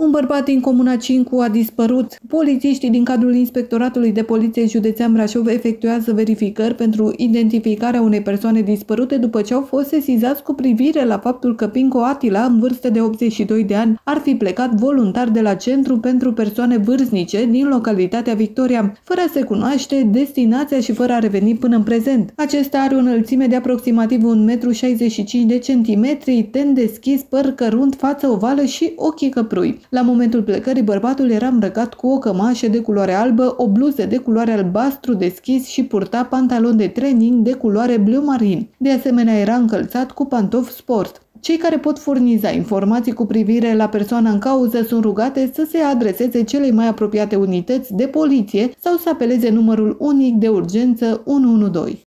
Un bărbat din Comuna 5 a dispărut. Polițiștii din cadrul Inspectoratului de Poliție Județean Brașov efectuează verificări pentru identificarea unei persoane dispărute după ce au fost sesizați cu privire la faptul că Pinco Atila, în vârstă de 82 de ani, ar fi plecat voluntar de la Centru pentru Persoane Vârstnice din localitatea Victoria, fără a se cunoaște destinația și fără a reveni până în prezent. Acesta are o înălțime de aproximativ 1,65 m de centimetri, ten deschis, păr cărunt, față ovală și ochii căprui. La momentul plecării, bărbatul era îmbrăcat cu o cămașă de culoare albă, o bluză de culoare albastru deschis și purta pantalon de training de culoare bleu marin. De asemenea, era încălțat cu pantofi sport. Cei care pot furniza informații cu privire la persoana în cauză sunt rugate să se adreseze celei mai apropiate unități de poliție sau să apeleze numărul unic de urgență 112.